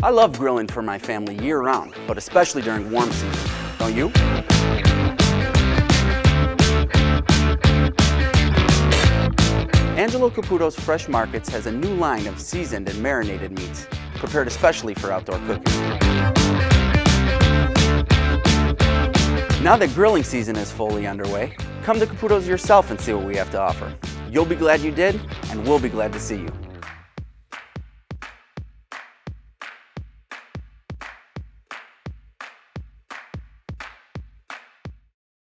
I love grilling for my family year-round, but especially during warm season. Don't you? Angelo Caputo's Fresh Markets has a new line of seasoned and marinated meats, prepared especially for outdoor cooking. Now that grilling season is fully underway, come to Caputo's yourself and see what we have to offer. You'll be glad you did, and we'll be glad to see you.